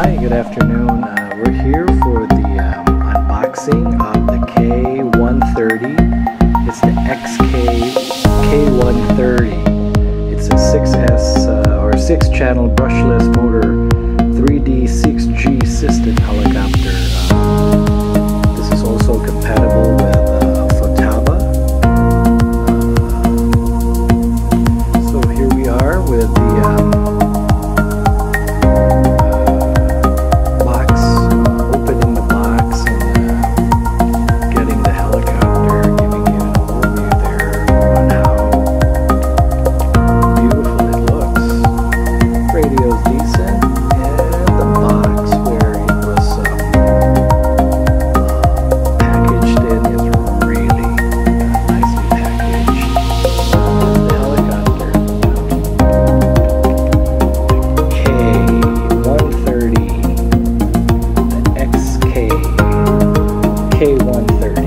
Hi, good afternoon. Uh, we're here for the um, unboxing of the K130. It's the XK K130. It's a 6S uh, or 6 channel brushless motor 3D 6G system K130.